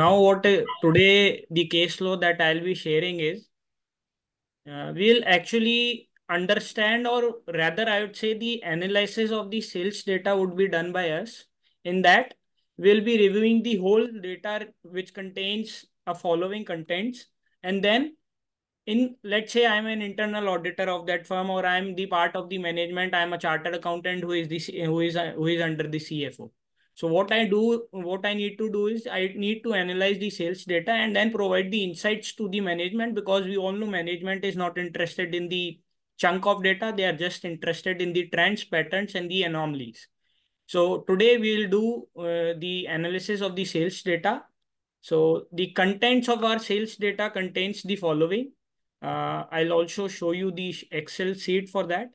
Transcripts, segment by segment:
now what uh, today the case law that I'll be sharing is uh, we'll actually understand or rather I would say the analysis of the sales data would be done by us. In that we'll be reviewing the whole data which contains a following contents and then in let's say i'm an internal auditor of that firm or i'm the part of the management i'm a chartered accountant who is the who is who is under the cfo so what i do what i need to do is i need to analyze the sales data and then provide the insights to the management because we all know management is not interested in the chunk of data. They are just interested in the trends patterns and the anomalies. So today we'll do uh, the analysis of the sales data. So the contents of our sales data contains the following. Uh, I'll also show you the Excel sheet for that.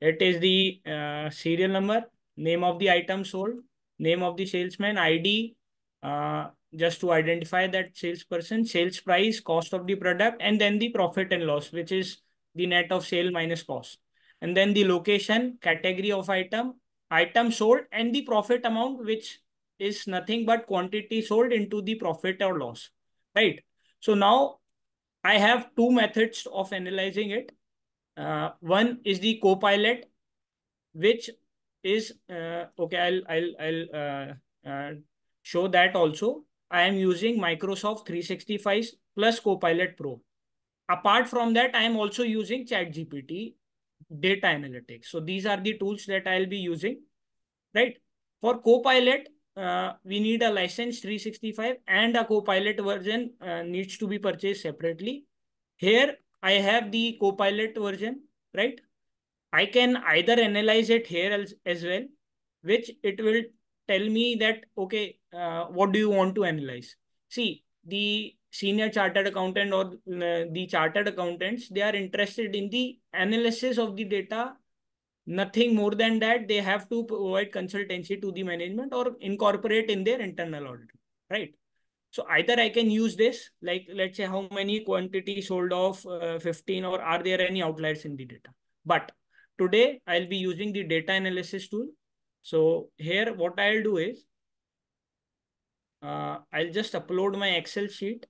It is the uh, serial number, name of the item sold, name of the salesman, ID, uh, just to identify that salesperson, sales price, cost of the product, and then the profit and loss, which is the net of sale minus cost. And then the location, category of item, item sold, and the profit amount, which is nothing but quantity sold into the profit or loss, right? So now I have two methods of analyzing it. Uh, one is the Copilot, which is uh, okay. I'll I'll I'll uh, uh show that also. I am using Microsoft 365 plus Copilot Pro. Apart from that, I am also using ChatGPT data analytics. So these are the tools that I'll be using, right? For Copilot, uh, we need a license 365 and a copilot version uh, needs to be purchased separately. Here I have the copilot version, right? I can either analyze it here as, as well, which it will tell me that, okay, uh, what do you want to analyze? See, the senior chartered accountant or uh, the chartered accountants, they are interested in the analysis of the data. Nothing more than that they have to provide consultancy to the management or incorporate in their internal audit right? So either i can use this like let's say how many quantity sold of uh, 15 or are there any outliers in the data? But today i'll be using the data analysis tool so here what i'll do is uh, i'll just upload my excel sheet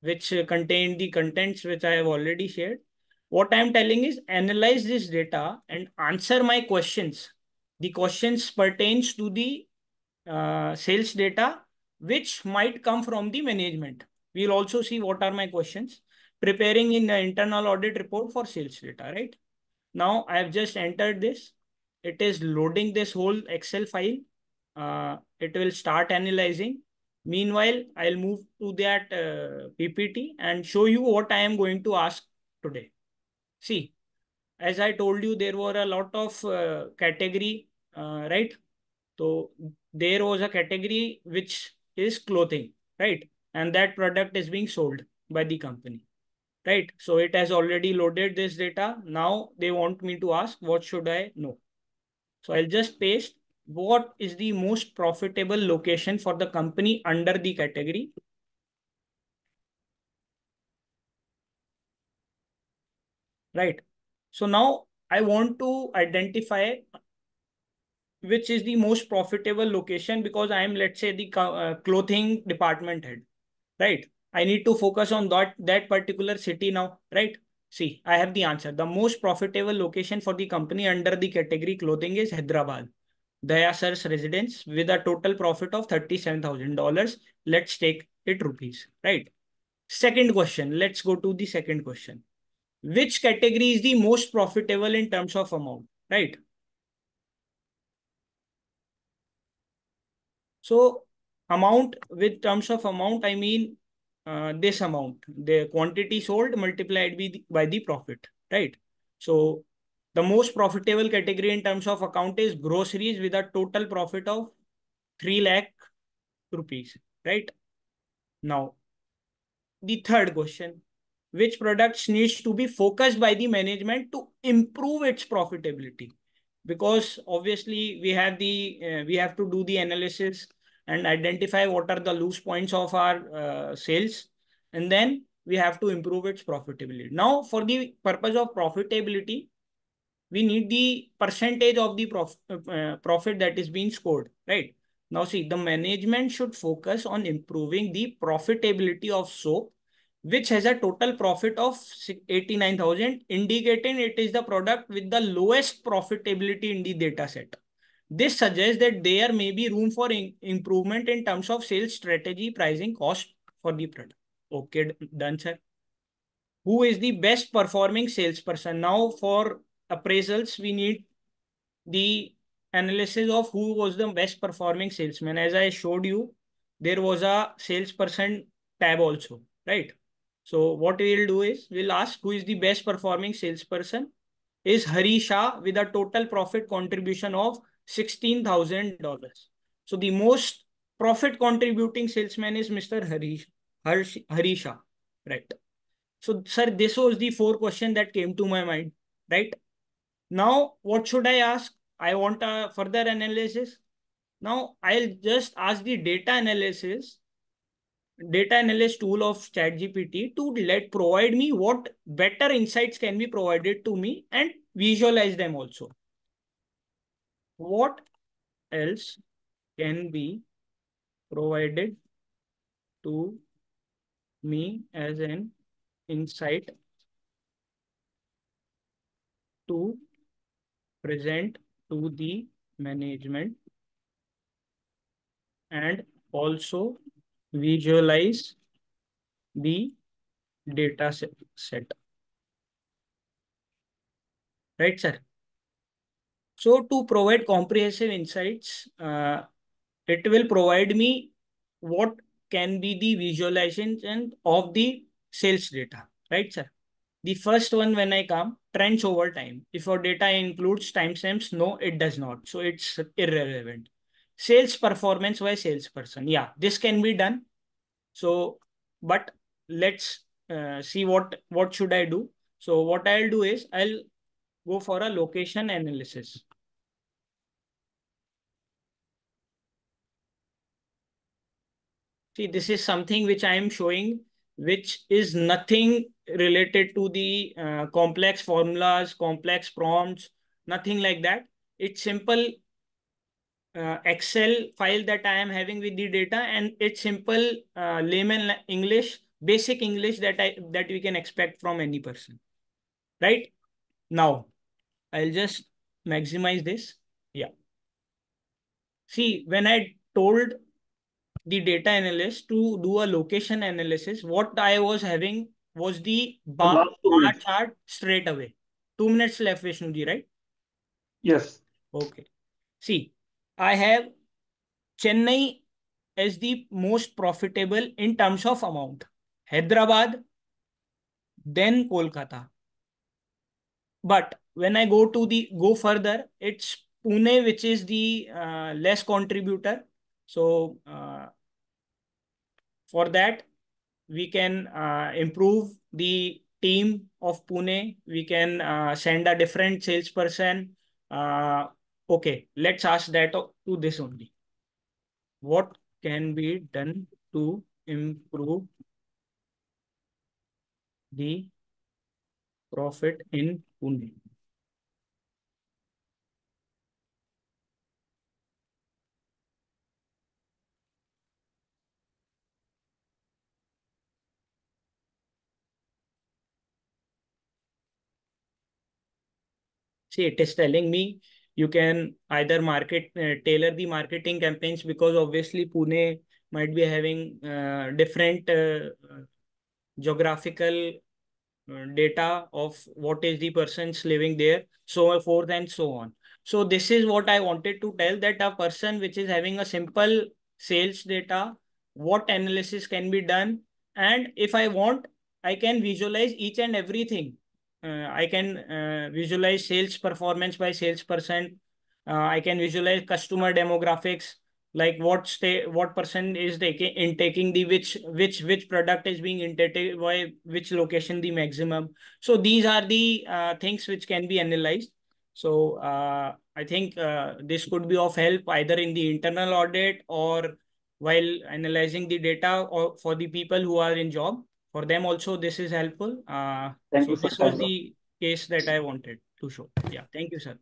which uh, contain the contents which i have already shared what I'm telling is analyze this data and answer my questions. The questions pertains to the uh, sales data, which might come from the management. We'll also see what are my questions. Preparing in the internal audit report for sales data, right? Now I have just entered this. It is loading this whole Excel file. Uh, it will start analyzing. Meanwhile, I'll move to that uh, PPT and show you what I am going to ask today. See, as I told you, there were a lot of uh, category, uh, right? So there was a category which is clothing, right? And that product is being sold by the company, right? So it has already loaded this data. Now they want me to ask, what should I know? So I'll just paste what is the most profitable location for the company under the category right? So now I want to identify which is the most profitable location because I am, let's say, the uh, clothing department head, right? I need to focus on that, that particular city now, right? See, I have the answer. The most profitable location for the company under the category clothing is Hyderabad. Daya Sir's residence with a total profit of $37,000. Let's take it rupees, right? Second question. Let's go to the second question which category is the most profitable in terms of amount, right? So amount with terms of amount, I mean uh, this amount, the quantity sold multiplied by the, by the profit, right? So the most profitable category in terms of account is groceries with a total profit of 3 lakh rupees, right? Now, the third question, which products needs to be focused by the management to improve its profitability because obviously we have the uh, we have to do the analysis and identify what are the loose points of our uh, sales. And then we have to improve its profitability. Now for the purpose of profitability we need the percentage of the prof uh, profit that is being scored right? Now see, the management should focus on improving the profitability of soap, which has a total profit of 89,000, indicating it is the product with the lowest profitability in the data set. This suggests that there may be room for improvement in terms of sales strategy, pricing, cost for the product. Okay, done, sir. Who is the best performing salesperson? Now for appraisals, we need the analysis of who was the best performing salesman. As I showed you, there was a salesperson tab also, right? So what we'll do is we'll ask who is the best performing salesperson is Harisha with a total profit contribution of $16,000. So the most profit contributing salesman is Mr. Harish, Harish, Harisha, right? So sir, this was the four question that came to my mind, right? Now, what should I ask? I want a further analysis. Now I'll just ask the data analysis, data analyst tool of ChatGPT to let provide me what better insights can be provided to me and visualize them also. What else can be provided to me as an insight to present to the management and also visualize the data set. Right, sir? So to provide comprehensive insights, uh, it will provide me what can be the visualization of the sales data, right, sir? The first one when I come, trends over time. If your data includes timestamps, no, it does not. So it's irrelevant. Sales performance by salesperson. Yeah, this can be done. So, but let's uh, see what, what should I do. So what I'll do is I'll go for a location analysis. See, this is something which I am showing, which is nothing related to the uh, complex formulas, complex prompts, nothing like that. It's simple uh, Excel file that I am having with the data and it's simple uh, layman English, basic English that I that we can expect from any person. Right? Now, I'll just maximize this. Yeah. See, when I told the data analyst to do a location analysis, what I was having was the bar, bar chart straight away. Two minutes left, Vishnuji, right? Yes. Okay. See, I have Chennai as the most profitable in terms of amount. Hyderabad, then Kolkata. But when I go to the go further, it's Pune, which is the uh, less contributor. So uh, for that, we can uh, improve the team of Pune. We can uh, send a different salesperson. Okay, let's ask that to this only. What can be done to improve the profit in Pune? See, it is telling me you can either market, uh, tailor the marketing campaigns because obviously Pune might be having uh, different uh, geographical uh, data of what is the persons living there, so forth and so on. So this is what I wanted to tell that a person which is having a simple sales data, what analysis can be done. And if I want, I can visualize each and everything I can uh, visualize sales performance by salesperson. Uh, I can visualize customer demographics, like what stay, what person is taking in taking the which which which product is being intaken by which location the maximum. So these are the uh, things which can be analyzed. So uh, I think uh, this could be of help either in the internal audit or while analyzing the data or for the people who are in job for them also this is helpful. Uh, Thank so you, this sir. was the case that I wanted to show. Yeah, thank you, sir.